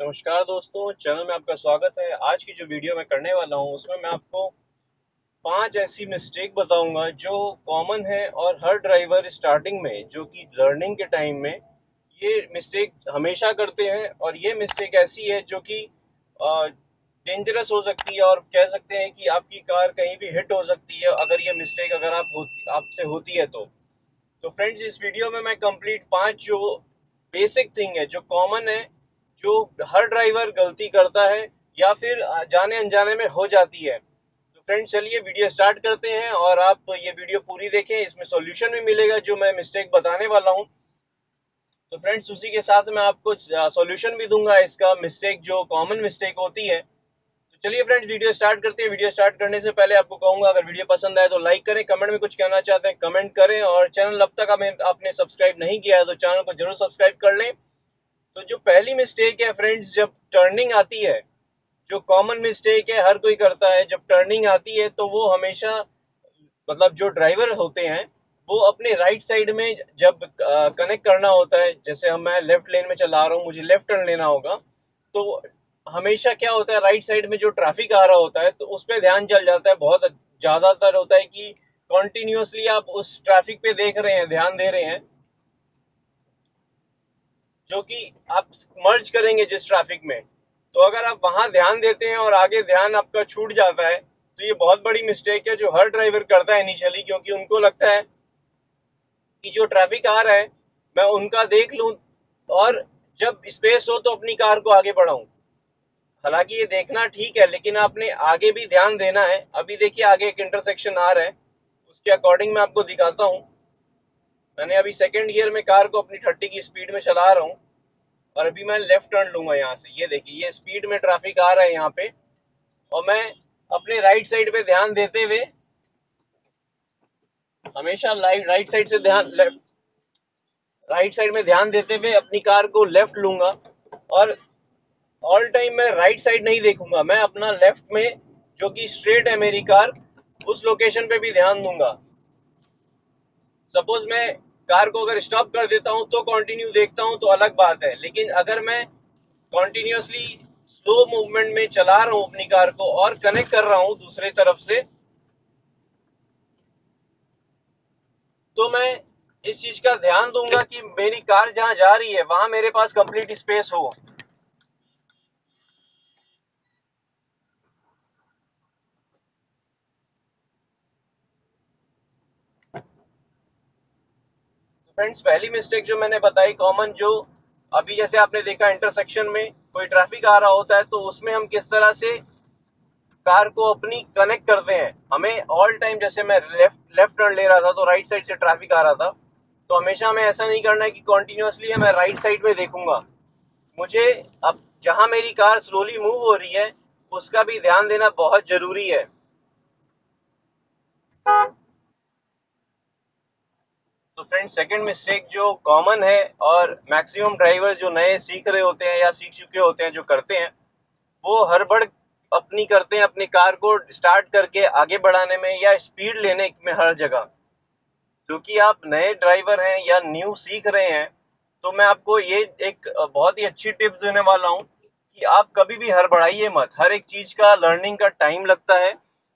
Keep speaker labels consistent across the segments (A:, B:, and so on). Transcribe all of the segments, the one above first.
A: नमस्कार दोस्तों, चैनल में आपका स्वागत है। आज की जो वीडियो मैं करने वाला हूँ, उसमें मैं आपको पाँच ऐसी मिस्टेक बताऊँगा जो कॉमन है और हर ड्राइवर स्टार्टिंग में, जो कि लर्निंग के टाइम में ये मिस्टेक हमेशा करते हैं और ये मिस्टेक ऐसी है जो कि डेंजरस हो सकती है और कह सकते हैं कि आपकी कार कहीं भी हिट हो सकती है, अगर ये मिस्टेक अगर आप होती, आपसे होती है तो। तो फ्रेंड्स इस वीडियो में मैं कंप्लीट पाँच जो बेसिक थिंग है, जो कॉमन है जो हर ड्राइवर गलती करता है या फिर जाने अनजाने में हो जाती है। तो फ्रेंड्स, चलिए वीडियो स्टार्ट करते हैं और आप ये वीडियो पूरी देखें, इसमें सॉल्यूशन भी मिलेगा जो मैं मिस्टेक बताने वाला हूँ। तो फ्रेंड्स, उसी के साथ मैं आपको सॉल्यूशन भी दूँगा इसका मिस्टेक, जो कॉमन मिस्टेक होती है। तो चलिए फ्रेंड्स, वीडियो स्टार्ट करते हैं। वीडियो स्टार्ट करने से पहले आपको कहूँगा, अगर वीडियो पसंद आए तो लाइक करें, कमेंट में कुछ कहना चाहते हैं, कमेंट करें और चैनल अब तक आपने सब्सक्राइब नहीं किया है तो चैनल को ज़रूर सब्सक्राइब कर लें। तो जो पहली मिस्टेक है फ्रेंड्स जब टर्निंग आती है, जो कॉमन मिस्टेक है, हर कोई करता है, जब टर्निंग आती है तो वो हमेशा मतलब जो ड्राइवर होते हैं, वो अपने राइट साइड में जब कनेक्ट करना होता है, जैसे हम, मैं लेफ़्ट लेन में चला रहा हूँ, मुझे लेफ़्ट टर्न लेना होगा तो हमेशा क्या होता है राइट साइड में जो ट्रैफ़िक आ रहा होता है तो उस पर ध्यान चल जाता है, बहुत ज़्यादातर होता है कि कॉन्टिन्यूसली आप उस ट्रैफ़िक पे देख रहे हैं, ध्यान दे रहे हैं जो कि आप मर्ज करेंगे जिस ट्रैफ़िक में। तो अगर आप वहाँ ध्यान देते हैं और आगे ध्यान आपका छूट जाता है तो ये बहुत बड़ी मिस्टेक है जो हर ड्राइवर करता है इनिशियली क्योंकि उनको लगता है कि जो ट्रैफ़िक आ रहा है, मैं उनका देख लूँ और जब स्पेस हो तो अपनी कार को आगे बढ़ाऊं। हालाँकि ये देखना ठीक है, लेकिन आपने आगे भी ध्यान देना है। अभी देखिए आगे एक इंटरसेक्शन आ रहा है, उसके अकॉर्डिंग मैं आपको दिखाता हूँ। मैंने अभी सेकेंड गियर में कार को अपनी थर्टी की स्पीड में चला रहा हूँ, और अभी मैं लेफ़्ट टर्न लूँगा यहाँ से। ये देखिए, ये स्पीड में ट्रैफ़िक आ रहा है यहाँ पे। और मैं अपने राइट साइड पे ध्यान देते हुए हमेशा राइट साइड से ध्यान लेफ़्ट राइट साइड में ध्यान देते हुए अपनी कार को लेफ़्ट लूँगा। और ऑल टाइम मैं राइट साइड नहीं देखूँगा, मैं अपना लेफ़्ट में जो कि स्ट्रेट है मेरी कार उस लोकेशन पे भी ध्यान दूँगा। सपोज़ मैं कार को अगर स्टॉप कर देता हूँ तो कंटिन्यू देखता हूँ तो अलग बात है। लेकिन अगर मैं कॉन्टिन्यूसली स्लो मूवमेंट में चला रहा हूँ अपनी कार को और कनेक्ट कर रहा हूँ दूसरे तरफ़ से तो मैं इस चीज़ का ध्यान दूँगा कि मेरी कार जहाँ जा रही है, वहाँ मेरे पास कंप्लीट स्पेस हो। फ्रेंड्स पहली मिस्टेक जो मैंने बताई कॉमन जो अभी जैसे आपने देखा इंटरसेक्शन में कोई ट्रैफ़िक आ रहा होता है तो उसमें हम किस तरह से कार को अपनी कनेक्ट करते हैं? हमें ऑल टाइम जैसे मैं लेफ़्ट लेफ़्ट टर्न ले रहा था तो राइट साइड से ट्रैफ़िक आ रहा था तो हमेशा हमें ऐसा नहीं करना है कि कॉन्टिन्यूसली मैं राइट साइड में देखूँगा। मुझे अब जहाँ मेरी कार स्लोली मूव हो रही है, उसका भी ध्यान देना बहुत ज़रूरी है। तो फ्रेंड सेकंड मिस्टेक जो कॉमन है और मैक्सिमम ड्राइवर जो नए सीख रहे होते हैं या सीख चुके होते हैं, जो करते हैं, वो हड़बड़ अपनी करते हैं, अपनी कार को स्टार्ट करके आगे बढ़ाने में या स्पीड लेने में हर जगह। क्योंकि आप नए ड्राइवर हैं या न्यू सीख रहे हैं तो मैं आपको ये एक बहुत ही अच्छी टिप्स देने वाला हूँ कि आप कभी भी हर बढ़ाइए मत। हर एक चीज़ का लर्निंग का टाइम लगता है।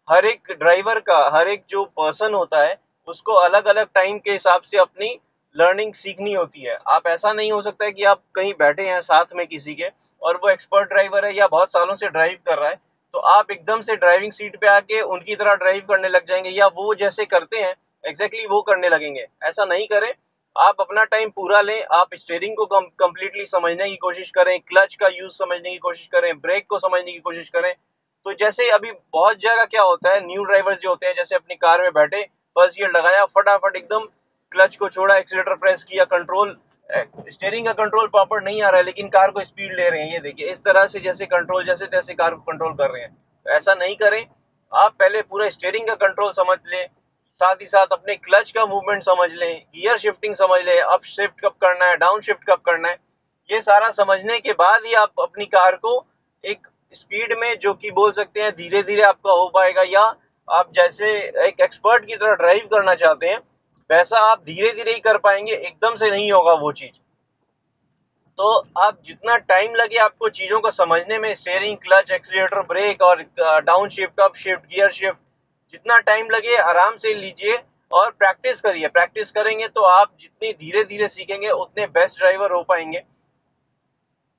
A: हर एक ड्राइवर का, हर एक जो पर्सन होता है उसको अलग अलग टाइम के हिसाब से अपनी लर्निंग सीखनी होती है। आप ऐसा नहीं हो सकता है कि आप कहीं बैठे हैं साथ में किसी के और वो एक्सपर्ट ड्राइवर है या बहुत सालों से ड्राइव कर रहा है तो आप एकदम से ड्राइविंग सीट पे आके उनकी तरह ड्राइव करने लग जाएँगे या वो जैसे करते हैं एग्जैक्टली exactly वो करने लगेंगे। ऐसा नहीं करें। आप अपना टाइम पूरा लें। आप स्टेयरिंग को कम्प्लीटली समझने की कोशिश करें। क्लच का यूज़ समझने की कोशिश करें। ब्रेक को समझने की कोशिश करें। तो जैसे अभी बहुत जगह क्या होता है न्यू ड्राइवर्स जो होते हैं, जैसे अपनी कार में बैठे फ़र्स्ट गियर लगाया, फटाफट एकदम क्लच को छोड़ा एक्सीटर प्रेस किया कंट्रोल स्टेयरिंग का कंट्रोल प्रॉपर नहीं आ रहा है, लेकिन कार को स्पीड ले रहे हैं, ये देखिए, इस तरह से जैसे कंट्रोल जैसे तैसे कार को कंट्रोल कर रहे हैं। तो ऐसा नहीं करें, आप पहले पूरा स्टेयरिंग का कंट्रोल समझ लें, साथ ही साथ अपने क्लच का मूवमेंट समझ लें गियर शिफ्टिंग समझ लें अप शिफ्ट कब करना है डाउन शिफ्ट कब करना है, ये सारा समझने के बाद ही आप अपनी कार को एक स्पीड में, जो कि बोल सकते हैं धीरे धीरे आपका हो पाएगा, या आप जैसे एक एक्सपर्ट की तरह ड्राइव करना चाहते हैं, वैसा आप धीरे धीरे ही कर पाएँगे, एकदम से नहीं होगा वो चीज़। तो आप जितना टाइम लगे आपको चीज़ों को समझने में स्टेयरिंग क्लच एक्सीटर ब्रेक और down shift up shift gear shift जितना टाइम लगे आराम से लीजिए और प्रैक्टिस करिए। प्रैक्टिस करेंगे तो आप जितनी धीरे धीरे सीखेंगे, उतने बेस्ट ड्राइवर हो पाएँगे।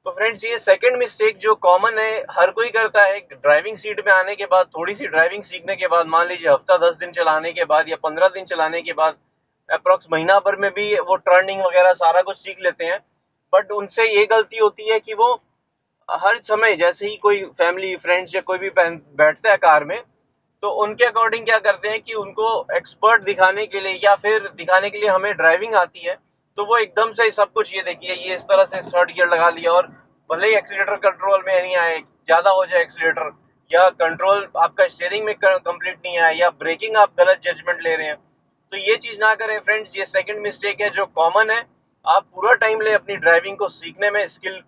A: तो फ्रेंड्स ये सेकंड मिस्टेक जो कॉमन है, हर कोई करता है। ड्राइविंग सीट में आने के बाद, थोड़ी सी ड्राइविंग सीखने के बाद, मान लीजिए हफ़्ता दस दिन चलाने के बाद या पंद्रह दिन चलाने के बाद अप्रोक्स महीना भर में भी वो टर्निंग वगैरह सारा कुछ सीख लेते हैं। बट उनसे ये गलती होती है कि वो हर समय, जैसे ही कोई फैमिली फ्रेंड्स या कोई भी बैठता है कार में तो उनके अकॉर्डिंग क्या करते हैं कि उनको एक्सपर्ट दिखाने के लिए या फिर दिखाने के लिए हमें ड्राइविंग आती है। तो वो एकदम से सब कुछ, ये देखिए, ये इस तरह से शॉर्ट गियर लगा लिया और भले ही एक्सीटर कंट्रोल में नहीं आए, ज़्यादा हो जाए एक्सीटर या कंट्रोल आपका स्टेयरिंग में कंप्लीट नहीं आया या ब्रेकिंग आप गलत जजमेंट ले रहे हैं तो ये चीज़ ना करें फ्रेंड्स ये सेकंड मिस्टेक है जो कॉमन है। आप पूरा टाइम ले अपनी ड्राइविंग को सीखने में स्किल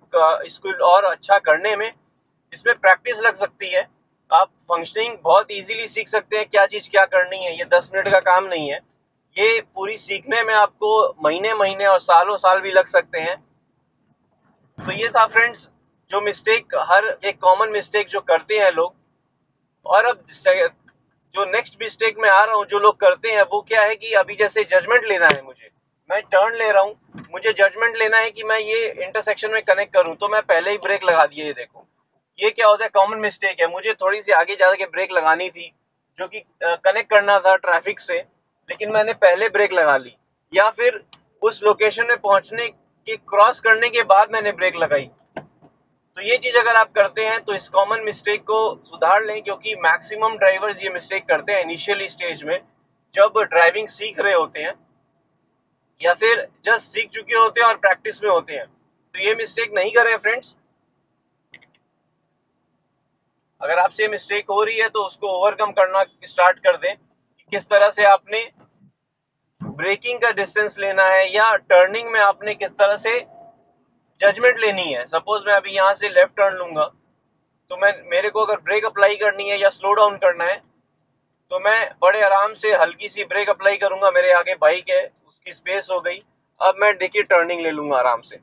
A: स्किल और अच्छा करने में, इसमें प्रैक्टिस लग सकती है। आप फंक्शनिंग बहुत इजीली सीख सकते हैं, क्या चीज़ क्या करनी है, ये दस मिनट का काम नहीं है। ये पूरी सीखने में आपको महीने महीने और सालों साल भी लग सकते हैं। तो ये था फ्रेंड्स जो मिस्टेक हर एक कॉमन मिस्टेक जो करते हैं लोग। और अब जो नेक्स्ट मिस्टेक में आ रहा हूँ, जो लोग करते हैं, वो क्या है कि अभी जैसे जजमेंट लेना है मुझे। मैं टर्न ले रहा हूँ। मुझे जजमेंट लेना है कि मैं ये इंटरसेक्शन में कनेक्ट करूँ तो मैं पहले ही ब्रेक लगा दिए, ये देखो। ये क्या होता है कॉमन मिस्टेक है। मुझे थोड़ी सी आगे जा के ब्रेक लगानी थी, जो कि कनेक्ट करना था ट्रैफ़िक से। लेकिन मैंने पहले ब्रेक लगा ली। या फिर उस लोकेशन में पहुँचने के क्रॉस करने के बाद मैंने ब्रेक लगाई। तो ये चीज़ अगर आप करते हैं तो इस कॉमन मिस्टेक को सुधार लें, क्योंकि मैक्सिमम ड्राइवर्स ये मिस्टेक करते हैं इनिशियली स्टेज में। जब ड्राइविंग सीख रहे होते हैं, या फिर जस्ट सीख चुके होते हैं और प्रैक्टिस में होते हैं। तो ये मिस्टेक नहीं करें फ्रेंड्स अगर आपसे मिस्टेक हो रही है तो उसको ओवरकम करना स्टार्ट कर दें किस तरह से आपने ब्रेकिंग का डिस्टेंस लेना है या टर्निंग में आपने किस तरह से जजमेंट लेनी है? सपोज़ मैं अभी यहाँ से लेफ़्ट टर्न लूँगा तो मैं, मेरे को अगर ब्रेक अप्लाई करनी है या स्लो डाउन करना है तो मैं बड़े आराम से हल्की सी ब्रेक अप्लाई करूँगा, मेरे आगे बाइक है, उसकी स्पेस हो गई, अब मैं देखिए टर्निंग ले लूँगा आराम से।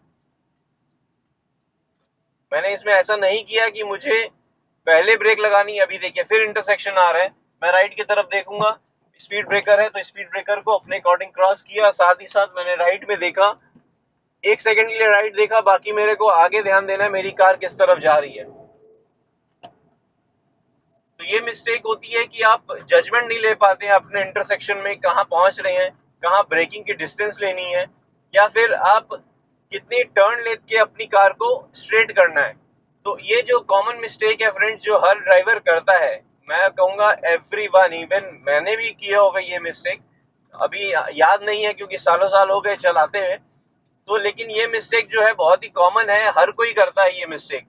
A: मैंने इसमें ऐसा नहीं किया कि मुझे पहले ब्रेक लगानी अभी देखिए, फिर इंटरसेक्शन आ रहा है, मैं राइट की तरफ़ देखूँगा स्पीड ब्रेकर है तो स्पीड ब्रेकर को अपने अकॉर्डिंग क्रॉस किया। साथ ही साथ मैंने राइट में देखा। एक सेकंड के लिए राइट देखा, बाकी मेरे को आगे ध्यान देना है, मेरी कार किस तरफ़ जा रही है। तो ये मिस्टेक होती है कि आप जजमेंट नहीं ले पाते हैं अपने इंटरसेक्शन में कहाँ पहुँच रहे हैं, कहाँ ब्रेकिंग की डिस्टेंस लेनी है, या फिर आप कितनी टर्न लेके अपनी कार को स्ट्रेट करना है। तो ये जो कॉमन मिस्टेक है फ्रेंड्स जो हर ड्राइवर करता है मैं कहूँगा एवरी वन इवन मैंने भी किया होगा ये मिस्टेक अभी याद नहीं है क्योंकि सालों साल हो गए चलाते हुए तो लेकिन ये मिस्टेक जो है बहुत ही कॉमन है, हर कोई करता है ये मिस्टेक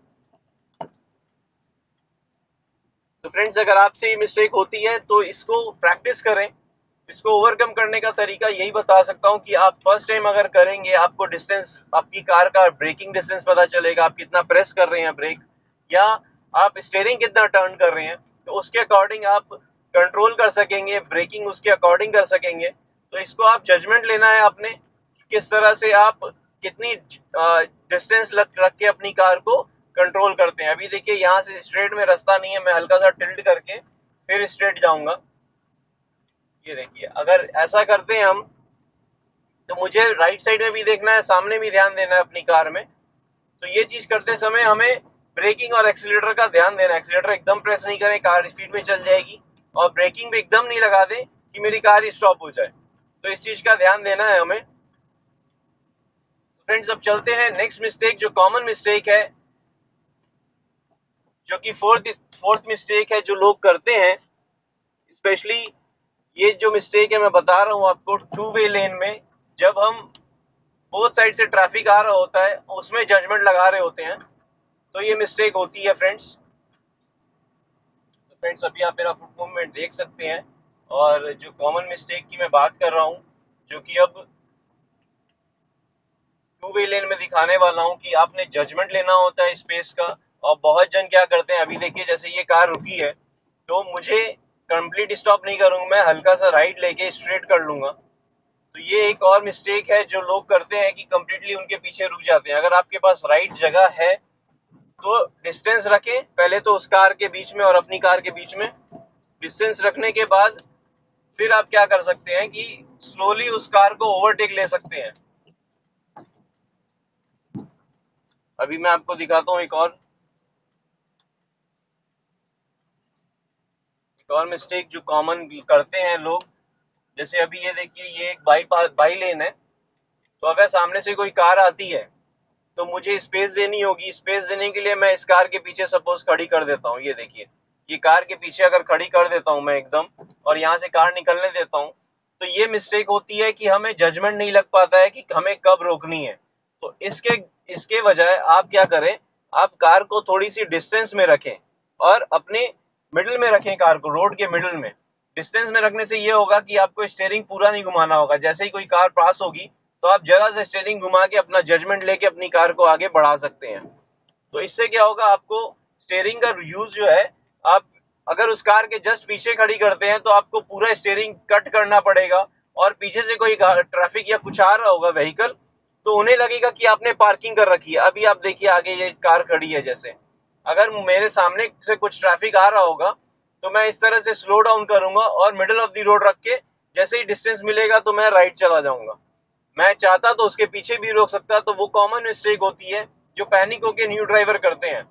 A: तो फ्रेंड्स अगर आपसे ये मिस्टेक होती है तो इसको प्रैक्टिस करें। इसको ओवरकम करने का तरीका यही बता सकता हूँ कि आप फ़र्स्ट टाइम अगर करेंगे, आपको डिस्टेंस आपकी कार का ब्रेकिंग डिस्टेंस पता चलेगा। आप कितना प्रेस कर रहे हैं ब्रेक या आप स्टेयरिंग कितना टर्न कर रहे हैं। उसके अकॉर्डिंग आप कंट्रोल कर सकेंगे ब्रेकिंग उसके अकॉर्डिंग कर सकेंगे। तो इसको आप जजमेंट लेना है आपने किस तरह से आप कितनी डिस्टेंस रख के अपनी कार को कंट्रोल करते हैं। अभी देखिए, यहाँ से स्ट्रेट में रास्ता नहीं है, मैं हल्का सा टिल्ट करके फिर स्ट्रेट जाऊँगा। ये देखिए, अगर ऐसा करते हैं हम तो मुझे राइट साइड में भी देखना है, सामने भी ध्यान देना है अपनी कार में। तो ये चीज़ करते समय हमें ब्रेकिंग और एक्सीटर का ध्यान देना। एक्सीटर एकदम प्रेस नहीं करें, कार स्पीड में चल जाएगी। और ब्रेकिंग भी एकदम नहीं लगा दें कि मेरी कार स्टॉप हो जाए। तो इस चीज़ का ध्यान देना है हमें। फ्रेंड्स अब चलते हैं। नेक्स्ट मिस्टेक जो कॉमन मिस्टेक है, जो कि फोर्थ फोर्थ मिस्टेक है, जो लोग करते हैं स्पेशली ये जो मिस्टेक है, मैं बता रहा हूँ आपको टू वे लेन में, जब हम बोथ साइड से ट्रैफ़िक आ रहा होता है, उसमें जजमेंट लगा रहे होते हैं तो ये मिस्टेक होती है फ्रेंड्स तो फ्रेंड्स अभी आप मेरा फुट मूवमेंट देख सकते हैं और जो कॉमन मिस्टेक की मैं बात कर रहा हूँ, जो कि अब टू वे लेन में दिखाने वाला हूँ कि आपने जजमेंट लेना होता है स्पेस का और बहुत जन क्या करते हैं, अभी देखिए जैसे ये कार रुकी है तो मुझे कंप्लीट स्टॉप नहीं करूँगा, मैं हल्का सा राइट लेके स्ट्रेट कर लूँगा। तो ये एक और मिस्टेक है जो लोग करते हैं कि कम्प्लीटली उनके पीछे रुक जाते हैं। अगर आपके पास राइट जगह है तो डिस्टेंस रखें, पहले तो उस कार के बीच में और अपनी कार के बीच में। डिस्टेंस रखने के बाद फिर आप क्या कर सकते हैं कि स्लोली उस कार को ओवरटेक ले सकते हैं। अभी मैं आपको दिखाता हूँ एक और। एक और मिस्टेक जो कॉमन करते हैं लोग। जैसे अभी ये देखिए, ये एक बाई बाई लेन है। तो अगर सामने से कोई कार आती है तो मुझे स्पेस देनी होगी। स्पेस देने के लिए मैं इस कार के पीछे सपोज़ खड़ी कर देता हूँ। ये देखिए, ये कार के पीछे अगर खड़ी कर देता हूँ मैं एकदम और यहाँ से कार निकलने देता हूँ तो ये मिस्टेक होती है कि हमें जजमेंट नहीं लग पाता है कि हमें कब रोकनी है। तो इसके इसके बजाय आप क्या करें, आप कार को थोड़ी सी डिस्टेंस में रखें और अपने मिडिल में रखें कार को रोड के मिडिल में। डिस्टेंस में रखने से ये होगा कि आपको स्टेयरिंग पूरा नहीं घुमाना होगा। जैसे ही कोई कार पास होगी तो आप जरा से स्टेयरिंग घुमा के अपना जजमेंट लेके अपनी कार को आगे बढ़ा सकते हैं। तो इससे क्या होगा, आपको स्टेयरिंग का यूज़ जो है, आप अगर उस कार के जस्ट पीछे खड़ी करते हैं तो आपको पूरा स्टेयरिंग कट करना पड़ेगा और पीछे से कोई ट्रैफ़िक या कुछ आ रहा होगा व्हीकल तो उन्हें लगेगा कि आपने पार्किंग कर रखी है। अभी आप देखिए, आगे ये कार खड़ी है जैसे। अगर मेरे सामने से कुछ ट्रैफ़िक आ रहा होगा तो मैं इस तरह से स्लो डाउन करूँगा और मिडिल ऑफ़ द रोड रख के, जैसे ही डिस्टेंस मिलेगा तो मैं राइट चला जाऊँगा। मैं चाहता तो उसके पीछे भी रोक सकता तो वो कॉमन मिस्टेक होती है जो पैनिक होके न्यू ड्राइवर करते हैं।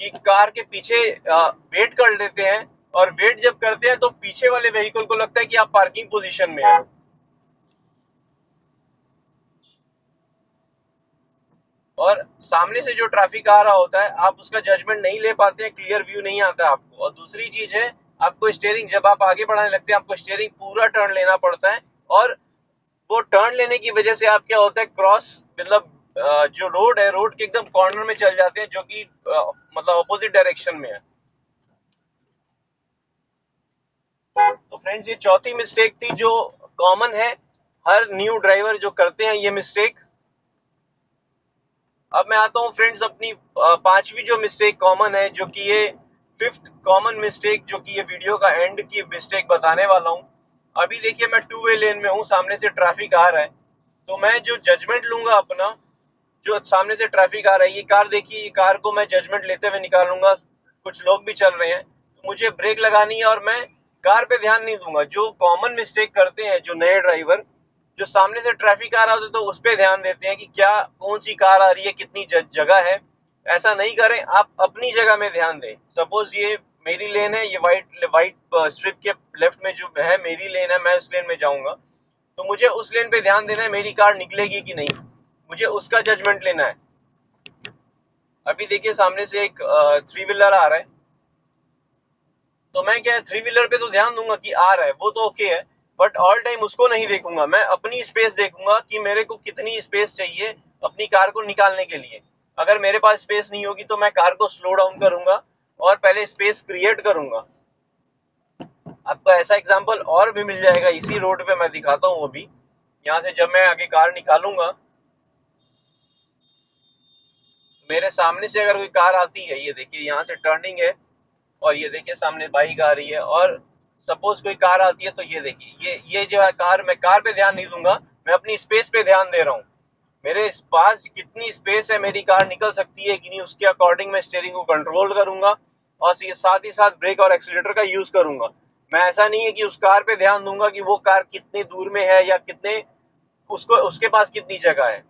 A: कि कार के पीछे वेट कर लेते हैं और वेट जब करते हैं तो पीछे वाले व्हीकल को लगता है कि आप पार्किंग पोजीशन में हैं। और सामने से जो ट्रैफ़िक आ रहा होता है, आप उसका जजमेंट नहीं ले पाते हैं क्लियर व्यू नहीं आता आपको। और दूसरी चीज़ है, आपको स्टेयरिंग जब आप आगे बढ़ाने लगते हैं, आपको स्टेयरिंग पूरा टर्न लेना पड़ता है और वो टर्न लेने की वजह से आप क्या होता है क्रॉस मतलब जो रोड है रोड के एकदम कॉर्नर में चल जाते हैं, जो कि मतलब अपोजिट डायरेक्शन में है। तो फ्रेंड्स ये चौथी मिस्टेक थी जो कॉमन है। हर न्यू ड्राइवर जो करते हैं, ये मिस्टेक अब मैं आता हूँ फ्रेंड्स अपनी पांचवी जो मिस्टेक कॉमन है, जो कि ये फिफ्थ कॉमन मिस्टेक जो कि ये वीडियो का एंड की मिस्टेक बताने वाला हूँ। अभी देखिए मैं टू वे लेन में हूँ, सामने से ट्रैफ़िक आ रहा है। तो मैं जो जजमेंट लूँगा अपना, जो सामने से ट्रैफ़िक आ रहा है, ये कार देखिए, ये कार को मैं जजमेंट लेते हुए निकालूँगा। कुछ लोग भी चल रहे हैं। तो मुझे ब्रेक लगानी है और मैं कार पे ध्यान नहीं दूँगा। जो कॉमन मिस्टेक करते हैं, जो नए ड्राइवर जो सामने से ट्रैफ़िक आ रहा होता है तो उस पर ध्यान देते हैं कि क्या, कौन सी कार आ रही है, कितनी जगह है। ऐसा नहीं करें, आप अपनी जगह में ध्यान दें। सपोज़ ये मेरी लेन है, ये वाइट वाइट स्ट्रिप के लेफ़्ट में जो है, मेरी लेन है, मैं उस लेन में जाऊँगा। तो मुझे उस लेन पे ध्यान देना है, मेरी कार निकलेगी कि नहीं। मुझे उसका जजमेंट लेना है। अभी देखिए, सामने से एक थ्री व्हीलर आ रहा है। तो मैं क्या थ्री व्हीलर पे तो ध्यान दूँगा कि आ रहा है, वो तो ओके है बट ऑल टाइम उसको नहीं देखूँगा। मैं अपनी स्पेस देखूँगा कि मेरे को कितनी स्पेस चाहिए अपनी कार को निकालने के लिए। अगर मेरे पास स्पेस नहीं होगी तो मैं कार को स्लो डाउन करूँगा। और पहले स्पेस क्रिएट करूँगा। आपको ऐसा एग्ज़ाम्पल और भी मिल जाएगा, इसी रोड पे मैं दिखाता हूँ वो भी। यहाँ से जब मैं आगे कार निकालूँगा, मेरे सामने से अगर कोई कार आती है, ये देखिए यहाँ से टर्निंग है, और ये देखिए सामने बाइक आ रही है, और सपोज़ कोई कार आती है तो ये देखिए, ये ये जो है कार, मैं कार पे ध्यान नहीं दूँगा, मैं अपनी स्पेस पे ध्यान दे रहा हूँ। मेरे पास कितनी स्पेस है, मेरी कार निकल सकती है कि नहीं, उसके अकॉर्डिंग मैं स्टेयरिंग को कंट्रोल करूँगा। और साथ ही साथ ब्रेक और एक्सीटर का यूज़ करूँगा। मैं ऐसा नहीं है कि उस कार पे ध्यान दूँगा कि वो कार कितने दूर में है या कितने, उसको, उसके पास कितनी जगह है।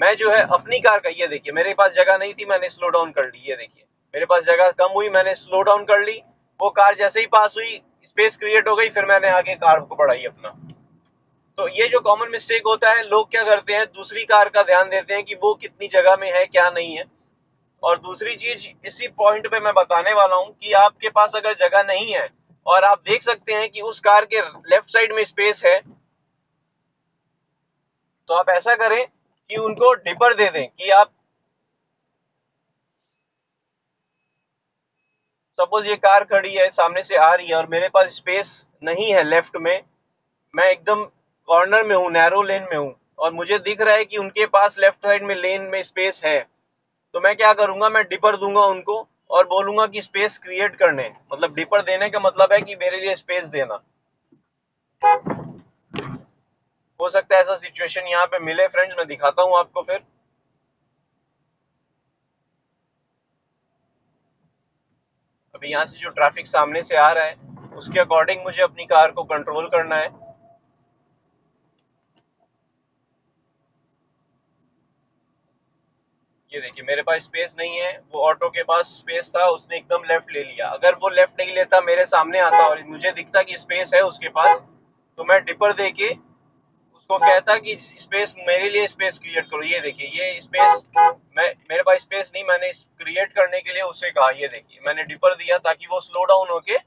A: मैं जो है अपनी कार का, ये देखिए, मेरे पास जगह नहीं थी, मैंने स्लो डाउन कर ली, ये देखिए। मेरे पास जगह कम हुई, मैंने स्लो डाउन कर ली। वो कार जैसे ही पास हुई स्पेस क्रिएट हो गई, फिर मैंने आगे कार को बढ़ाई अपना। तो ये जो कॉमन मिस्टेक होता है, लोग क्या करते हैं, दूसरी कार का ध्यान देते हैं कि वो कितनी जगह में है, क्या नहीं है। और दूसरी चीज़, इसी पॉइंट पे मैं बताने वाला हूँ कि आपके पास अगर जगह नहीं है, और आप देख सकते हैं कि उस कार के लेफ़्ट साइड में स्पेस है तो आप ऐसा करें कि उनको डिपर दे दें कि आप सपोज़ ये कार खड़ी है, सामने से आ रही है, और मेरे पास स्पेस नहीं है लेफ़्ट में, मैं एकदम कॉर्नर में हूँ नैरो लेन में हूँ, और मुझे दिख रहा है कि उनके पास लेफ़्ट साइड में लेन में स्पेस है। तो मैं क्या करूँगा, मैं डिपर दूँगा उनको और बोलूँगा कि स्पेस क्रिएट करने। मतलब डिपर देने का मतलब है कि मेरे लिए स्पेस देना। हो सकता है ऐसा सिचुएशन यहाँ पे मिले। फ्रेंड्स मैं दिखाता हूँ आपको फिर। अभी यहाँ से जो ट्रैफ़िक सामने से आ रहा है, उसके अकॉर्डिंग मुझे अपनी कार को कंट्रोल करना है। ये देखिए, मेरे पास स्पेस नहीं है। वो ऑटो के पास स्पेस था, उसने एकदम लेफ़्ट ले लिया। अगर वो लेफ़्ट नहीं लेता, मेरे सामने आता और मुझे दिखता कि स्पेस है उसके पास तो मैं डिपर दे के उसको कहता कि स्पेस मेरे लिए स्पेस क्रिएट करो। ये देखिए, ये स्पेस मैं, मेरे पास स्पेस नहीं, मैंने क्रिएट करने के लिए उससे कहा। ये देखिए, मैंने डिपर दिया ताकि वो स्लो डाउन होके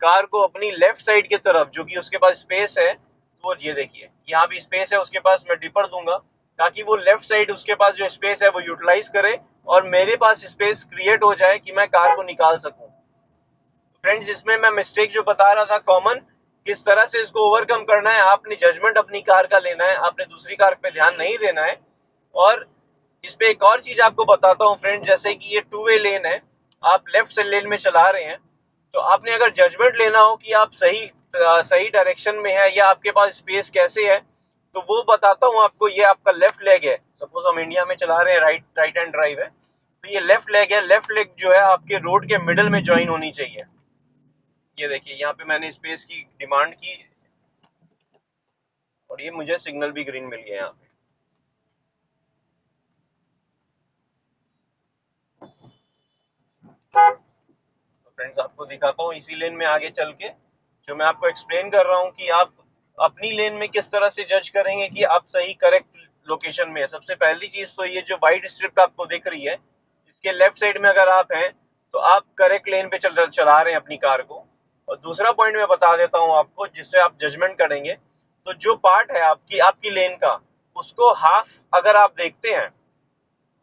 A: कार को अपनी लेफ़्ट साइड की तरफ़, जो कि उसके पास स्पेस है तो ये देखिए, यहाँ भी स्पेस है, उसके पास मैं डिपर दूँगा। ताकि वो लेफ़्ट साइड उसके पास जो स्पेस है वो यूटिलाइज करे और मेरे पास स्पेस क्रिएट हो जाए कि मैं कार को निकाल सकूँ। फ्रेंड्स इसमें मैं मिस्टेक जो बता रहा था कॉमन किस तरह से इसको ओवरकम करना है, आपने जजमेंट अपनी कार का लेना है, आपने दूसरी कार पे ध्यान नहीं देना है। और इस पे एक और चीज़ आपको बताता हूँ फ्रेंड जैसे कि ये टू वे लेन है, आप लेफ़्ट से लेन में चला रहे हैं तो आपने अगर जजमेंट लेना हो कि आप सही सही डायरेक्शन में है या आपके पास स्पेस कैसे है तो वो बताता हूँ आपको, ये आपका लेफ़्ट लेग है। सपोज़ हम इंडिया में चला रहे हैं राइट राइट हैंड ड्राइव है। तो ये लेफ़्ट लेग है लेफ़्ट लेग जो है आपके रोड के मिडल में ज्वाइन होनी चाहिए। ये देखिए, यहाँ पे मैंने स्पेस की डिमांड की और ये मुझे सिग्नल भी ग्रीन मिल गया यहाँ पे। तो फ्रेंड्स आपको दिखाता हूँ, इसी लेन में आगे चल के, जो मैं आपको एक्सप्लेन कर रहा हूँ कि आप अपनी लेन में किस तरह से जज करेंगे कि आप सही करेक्ट लोकेशन में है? सबसे पहली चीज़ तो ये जो वाइट स्ट्रिप आपको दिख रही है, इसके लेफ़्ट साइड में अगर आप हैं तो आप करेक्ट लेन पे चल, चला रहे हैं अपनी कार को। और दूसरा पॉइंट मैं बता देता हूँ आपको, जिससे आप जजमेंट करेंगे तो जो पार्ट है आपकी आपकी लेन का, उसको हाफ़ अगर आप देखते हैं,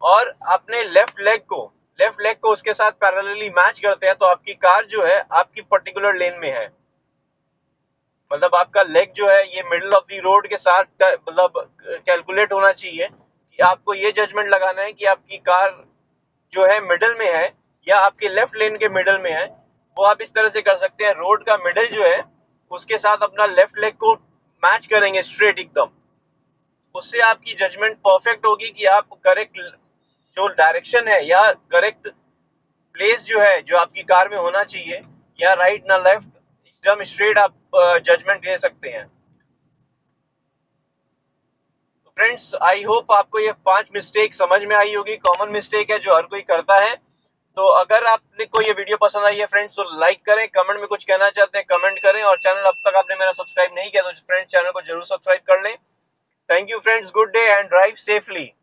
A: और अपने लेफ़्ट लेग को लेफ़्ट लेग को उसके साथ पैरेलली मैच करते हैं तो आपकी कार जो है, आपकी पर्टिकुलर लेन में है। मतलब आपका लेग जो है, ये मिडिल ऑफ़ द रोड के साथ मतलब कैलकुलेट होना चाहिए कि आपको ये जजमेंट लगाना है कि आपकी कार जो है मिडल में है या आपके लेफ़्ट लेन के मिडल में है। वो आप इस तरह से कर सकते हैं। रोड का मिडल जो है, उसके साथ अपना लेफ़्ट लेग को मैच करेंगे स्ट्रेट एकदम। उससे आपकी जजमेंट परफेक्ट होगी कि आप करेक्ट जो डायरेक्शन है या करेक्ट प्लेस जो है, जो आपकी कार में होना चाहिए, या राइट ना लेफ़्ट एकदम स्ट्रेट आप जजमेंट दे सकते हैं। फ्रेंड्स आई होप आपको ये पाँच मिस्टेक समझ में आई होगी। कॉमन मिस्टेक है जो हर कोई करता है। तो अगर आपने को ये वीडियो पसंद आई है फ्रेंड्स तो लाइक करें कमेंट में कुछ कहना चाहते हैं कमेंट करें। और चैनल अब तक आपने मेरा सब्सक्राइब नहीं किया तो फ्रेंड्स चैनल को ज़रूर सब्सक्राइब कर लें। Thank you friends good day and drive safely